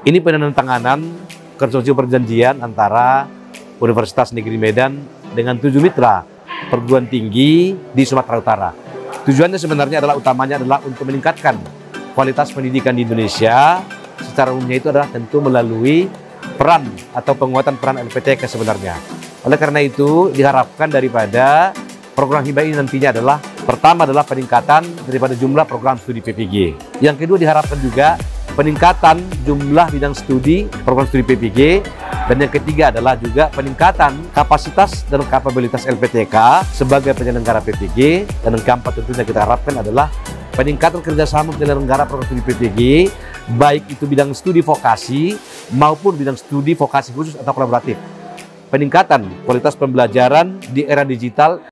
Ini penandatanganan konsorsium perjanjian antara Universitas Negeri Medan dengan tujuh mitra perguruan tinggi di Sumatera Utara. Tujuannya sebenarnya adalah utamanya adalah untuk meningkatkan kualitas pendidikan di Indonesia. Secara umumnya itu adalah tentu melalui peran atau penguatan peran LPTK sebenarnya. Oleh karena itu diharapkan daripada program hibah ini nantinya adalah pertama adalah peningkatan daripada jumlah program studi PPG. Yang kedua diharapkan juga peningkatan jumlah bidang studi program studi PPG dan yang ketiga adalah juga peningkatan kapasitas dan kapabilitas LPTK sebagai penyelenggara PPG dan yang keempat tentunya kita harapkan adalah peningkatan kerjasama penyelenggara program studi PPG baik itu bidang studi vokasi maupun bidang studi vokasi khusus atau kolaboratif. Peningkatan kualitas pembelajaran di era digital